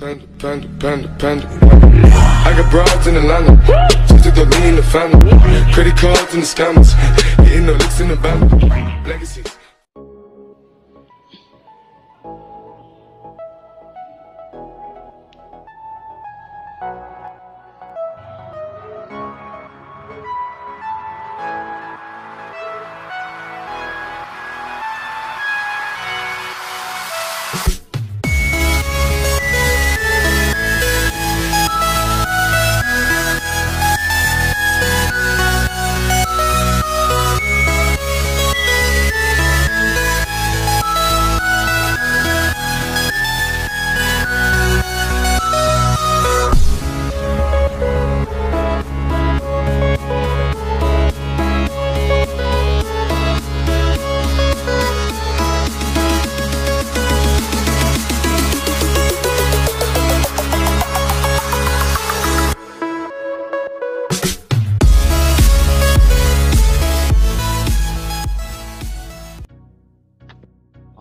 Panda, panda, panda, panda. I got broads in Atlanta. Just took the lean in the family. Credit cards and the scammers. Getting no licks in the band. Legacies.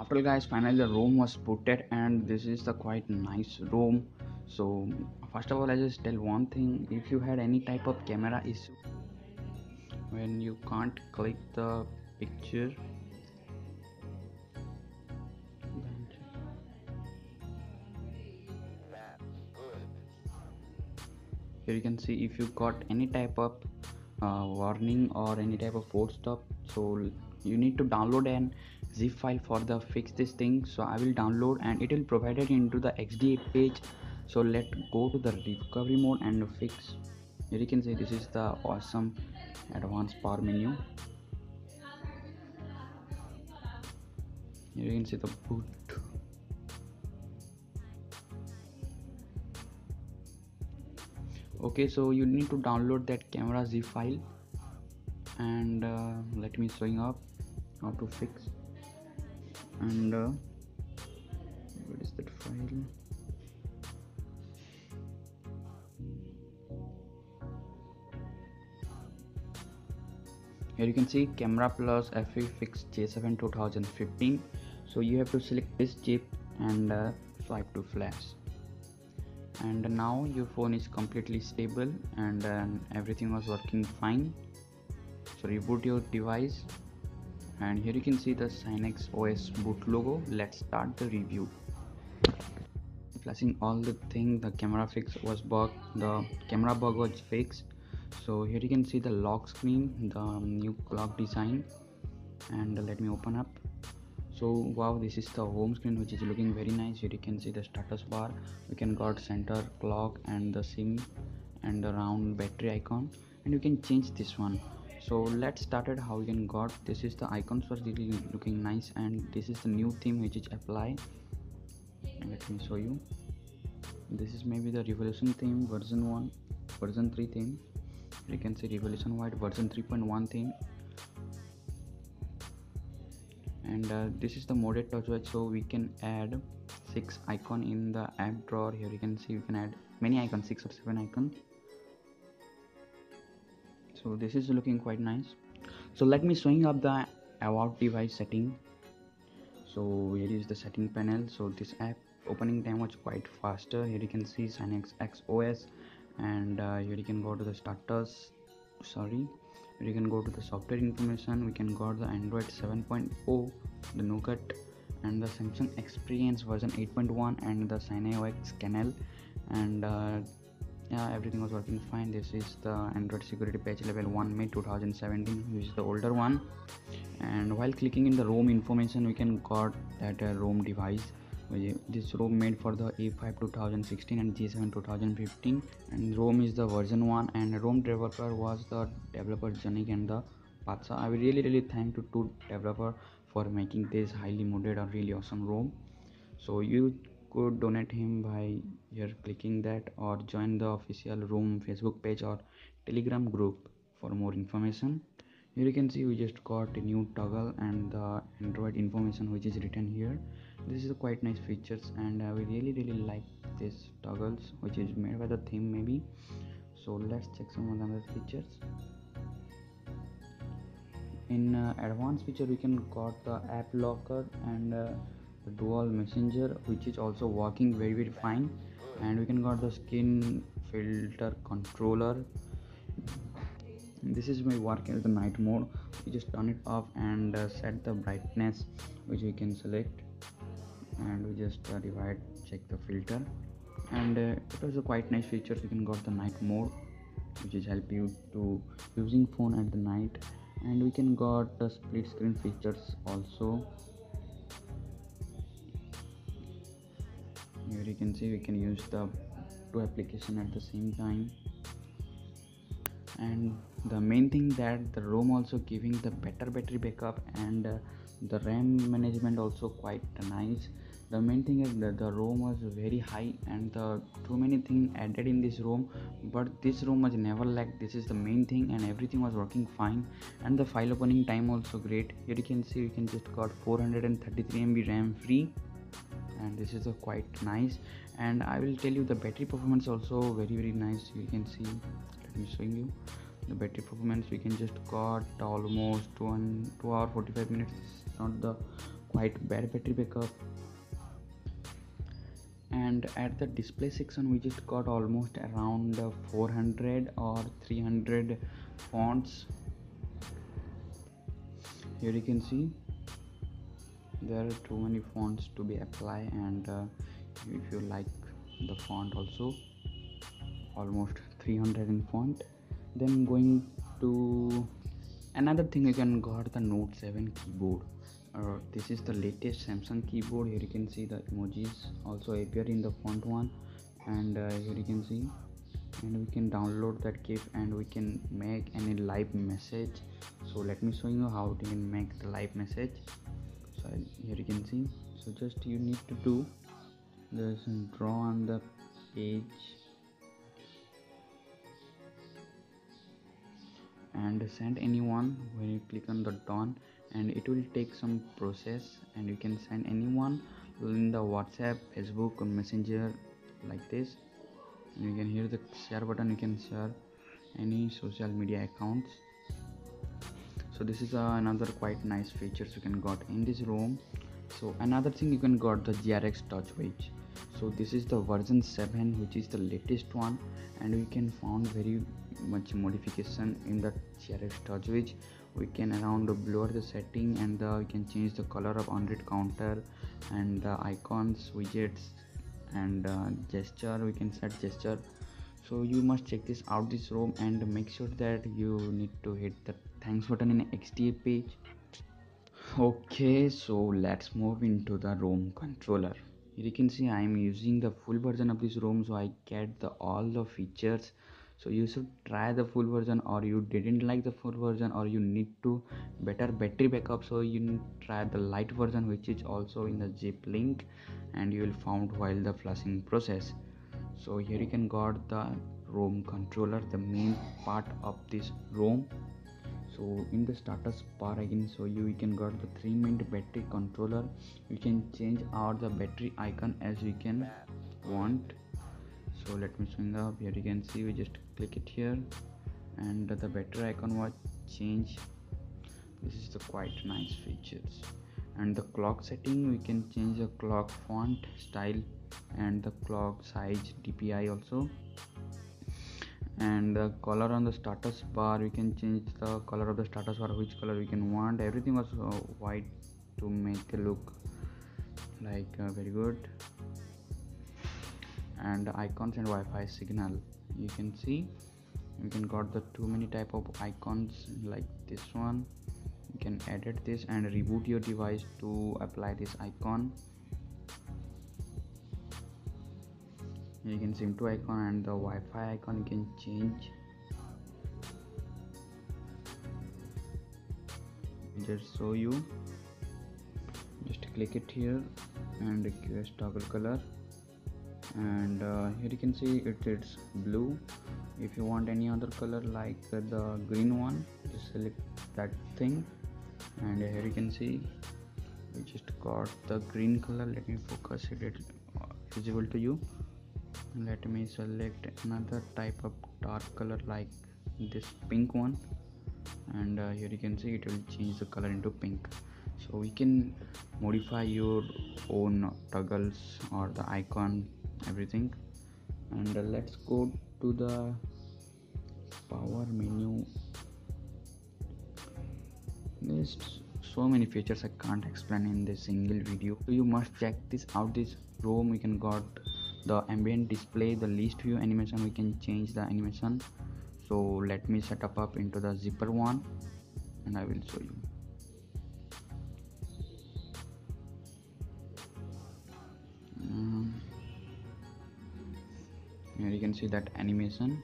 After guys finally the ROM was booted and this is the quite nice ROM. So first of all i just tell one thing if you had any type of camera issue when you can't click the picture here you can see if you got any type of uh, warning or any type of force stop so you need to download an zip file for the fix this thing. So i will download and it will provide it into the xda page. So let go to the recovery mode and fix. Here you can see this is the awesome advanced power menu. Here you can see the boot. Okay so you need to download that camera zip file. And uh, let me showing up how to fix and uh, what is that file? Here you can see camera plus fe fix j7 2015 so you have to select this chip and uh, swipe to flash. And now your phone is completely stable and uh, everything was working fine. So reboot your device and here you can see the SyneXOS boot logo. Let's start the review. Flashing all the thing the camera fix was bug the camera bug was fixed. So here you can see the lock screen the new clock design. And let me open up. So wow this is the home screen which is looking very nice. Here you can see the status bar. We can got center clock and the sim and the round battery icon. And you can change this one so let's started how you can got. This is the icons was really looking nice and this is the new theme which is apply. Let me show you. This is maybe the revolution theme version 1 version 3 theme. You can see revolution white version 3.1 theme. And uh, this is the modded touchpad so we can add six icon in the app drawer. Here you can see you can add many icons six or seven icons so this is looking quite nice. So let me swing up the about device setting. So here is the setting panel. So this app opening time was quite faster. Here you can see SyneXOS and uh, here you can go to the status sorry. Here you can go to the software information. We can go to the Android 7.0 the Nougat and the Samsung Experience version 8.1 and the SignOx Kernel. And uh, yeah everything was working fine. This is the android security patch level 1 may 2017 which is the older one. And while clicking in the rom information we can got that uh, rom device. This rom made for the a5 2016 and J7 2015 and rom is the version 1 and rom developer was the developer janik and the patsa. I really really thank to two developer for making this highly modded or really awesome rom. So you could donate him by here clicking that or join the official ROM facebook page or telegram group. For more information here you can see we just got a new toggle and the android information which is written here. This is quite nice features and uh, we really really like this toggles which is made by the theme maybe. So let's check some of the other features. In uh, advanced feature we can got the app locker and uh, dual messenger which is also working very very fine. And we can got the skin filter controller. This is my work in the night mode. You just turn it off and uh, set the brightness which we can select. And we just uh, divide check the filter. And uh, it was a quite nice feature. You can got the night mode which is help you to using phone at the night. And we can got the split screen features also here you can see we can use the two application at the same time. And the main thing that the ROM also giving the better battery backup and uh, the RAM management also quite nice. The main thing is that the ROM was very high and the too many things added in this ROM but this ROM was never lagged. This is the main thing and everything was working fine. And the file opening time also great. Here you can see you can just got 433 MB RAM free and this is a quite nice. And I will tell you the battery performance also very very nice. You can see let me show you. The battery performance we can just got almost 1 2 hour 45 minutes. It's not the quite bad battery backup. And at the display section we just got almost around 400 or 300 fonts. Here you can see there are too many fonts to be applied and uh, if you like the font also almost 300 in font. Then going to another thing you can got the note 7 keyboard. Uh, this is the latest samsung keyboard. Here you can see the emojis also appear in the font one. And uh, here you can see and we can download that gif and we can make any live message. So let me show you how can make the live message here you can see. So just you need to do this draw on the page. And send anyone when you click on the done. And it will take some process. And you can send anyone in the whatsapp facebook or messenger like this. And you can hear the share button. You can share any social media accounts so this is uh, another quite nice features you can got in this ROM so another thing you can got the grx TouchWiz so this is the version 7 which is the latest one. And we can found very much modification in the grx TouchWiz we can around blur the setting and the, we can change the color of on-read counter and the icons widgets and uh, gesture. We can set gesture. So you must check this out this ROM and make sure that you need to hit the thanks button in XDA page. Okay so let's move into the ROM controller. Here you can see I am using the full version of this ROM so I get the all the features. So you should try the full version or you didn't like the full version or you need to better battery backup. So you try the light version which is also in the zip link and you will found while the flushing process. So here you can got the ROM controller the main part of this ROM so in the status bar again so you you can got the 3 minute battery controller. You can change out the battery icon as you can want. So let me swing up. Here you can see we just click it here. And the battery icon was change this is the quite nice features. And the clock setting we can change the clock font style and the clock size dpi also and the color on the status bar we can change the color of the status bar which color we can want. Everything was uh, white to make a look like uh, very good. And icons and wi-fi signal you can see. You can got the too many type of icons like this one. You can edit this and reboot your device to apply this icon you can sim to icon and the wi-fi icon you can change. Just show you. Just click it here and request toggle color. And uh, here you can see it is blue. If you want any other color like uh, the green one just select that thing. And here you can see we just got the green color. Let me focus it, it uh, visible to you let me select another type of dark color like this pink one. And uh, here you can see it will change the color into pink. So we can modify your own toggles or the icon everything. And uh, let's go to the power menu. There's so many features i can't explain in this single video. So you must check this out. This ROM we can got the ambient display the list view animation we can change the animation. So let me set up up into the zipper one and i will show you. Um, here you can see that animation.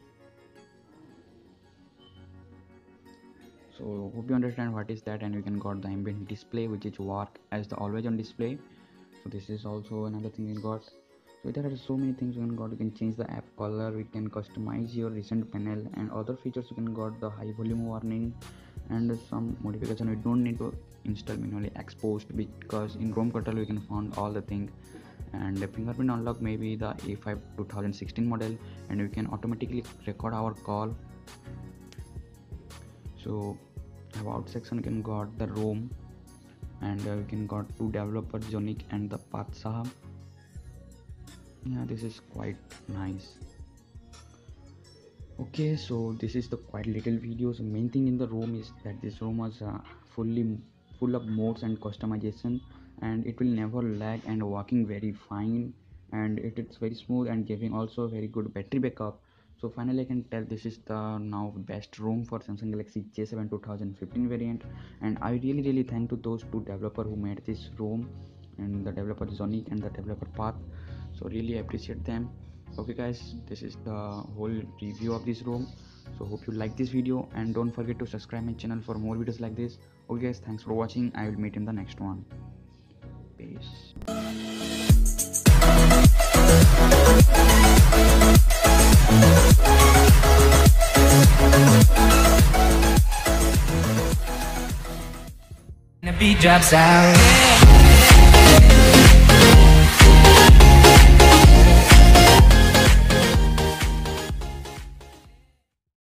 So hope you understand what is that and we can got the ambient display which is work as the always on display. So this is also another thing we got so there are so many things you can got. You can change the app color we can customize your recent panel and other features you can got the high volume warning and some modification. We don't need to install manually Xposed because in ROM control we can find all the thing. And the fingerprint unlock maybe the A5 2016 model and we can automatically record our call. So about section can got the ROM and uh, we can got two developer Zonic and the Path Sahab yeah this is quite nice. Okay so this is the quite little video. So main thing in the ROM is that this ROM was uh, fully full of modes and customization and it will never lag and working very fine and it is very smooth and giving also very good battery backup. So finally i can tell this is the now best ROM for samsung galaxy j7 2015 variant. And i really really thank to those two developer who made this ROM and the developer Zonic and the developer path so really appreciate them. Okay guys this is the whole review of this ROM so hope you like this video and don't forget to subscribe my channel for more videos like this. Okay guys thanks for watching. I will meet in the next one. Peace. Beat drops out.